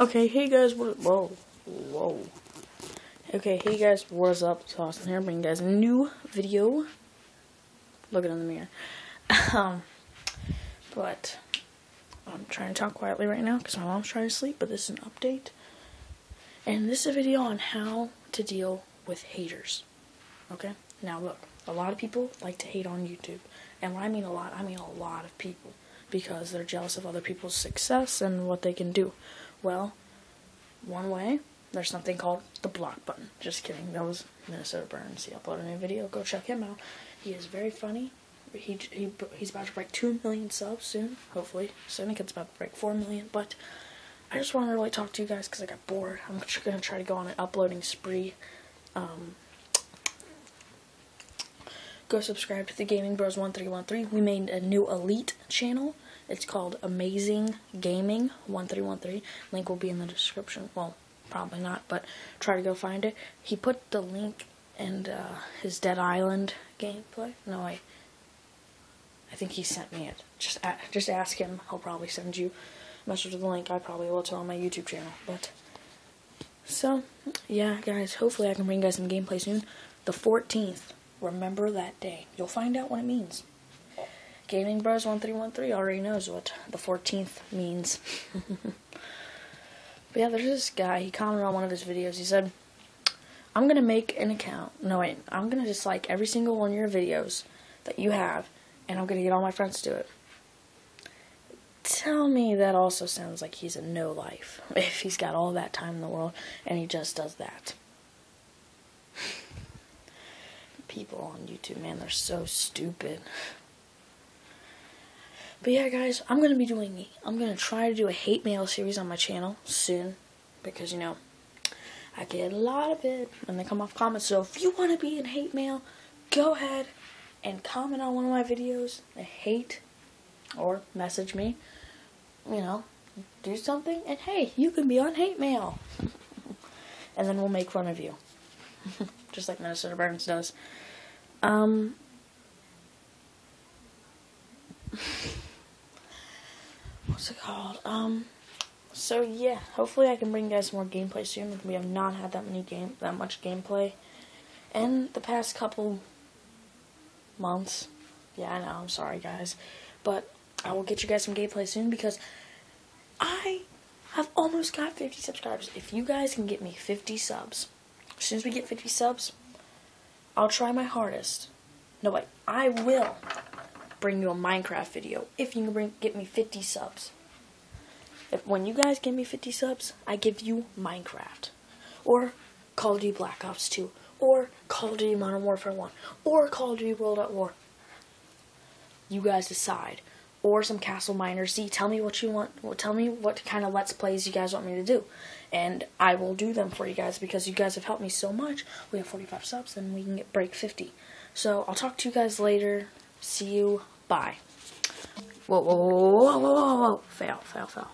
Okay, hey guys, what? Whoa, whoa. Okay, hey guys, what's up? It's Austin here, bringing you guys a new video. Look in the mirror. um, but I'm trying to talk quietly right now because my mom's trying to sleep. But this is an update, and this is a video on how to deal with haters. Okay, now look, a lot of people like to hate on YouTube, and when I mean a lot, I mean a lot of people because they're jealous of other people's success and what they can do. Well, one way, there's something called the block button. Just kidding. That was Minnesota Burns. He uploaded a new video. Go check him out. He is very funny. He, he he's about to break two million subs soon. Hopefully, soon. It's about to break four million. But I just want to really talk to you guys because I got bored. I'm gonna try to go on an uploading spree. Um, go subscribe to the Gaming Bros 1313. We made a new elite channel it's called Amazing Gaming 1313. Link will be in the description. Well, probably not, but try to go find it. He put the link and uh, his Dead Island gameplay. No, I. I think he sent me it. Just just ask him. He'll probably send you a message with the link. I probably will tell on my YouTube channel. But so yeah, guys. Hopefully I can bring you guys some gameplay soon. The 14th. Remember that day. You'll find out what it means. Gaming Bros 1313 already knows what the 14th means. but yeah, there's this guy, he commented on one of his videos, he said, I'm gonna make an account. No wait, I'm gonna dislike every single one of your videos that you have, and I'm gonna get all my friends to do it. Tell me that also sounds like he's a no life. If he's got all that time in the world and he just does that. People on YouTube, man, they're so stupid. But yeah, guys, I'm going to be doing, I'm going to try to do a hate mail series on my channel soon. Because, you know, I get a lot of it when they come off comments. So if you want to be in hate mail, go ahead and comment on one of my videos. Hate or message me. You know, do something. And hey, you can be on hate mail. and then we'll make fun of you. Just like Minnesota Burns does. Um... what's it called? Um, so yeah, hopefully I can bring you guys more gameplay soon. We have not had that many game, that much gameplay, in the past couple months. Yeah, I know. I'm sorry, guys, but I will get you guys some gameplay soon because I have almost got 50 subscribers. If you guys can get me 50 subs, as soon as we get 50 subs, I'll try my hardest. No, wait, I will bring you a Minecraft video if you can bring get me 50 subs. If when you guys give me 50 subs, I give you Minecraft or Call of Duty Black Ops 2 or Call of Duty Modern Warfare 1 or Call of Duty World at War. You guys decide. Or some Castle Miners. See, tell me what you want. Tell me what kind of Let's Plays you guys want me to do. And I will do them for you guys because you guys have helped me so much. We have 45 subs, and we can get break 50. So I'll talk to you guys later. See you Bye. Whoa, whoa, whoa, whoa, whoa, whoa, whoa. Fail, fail, fail.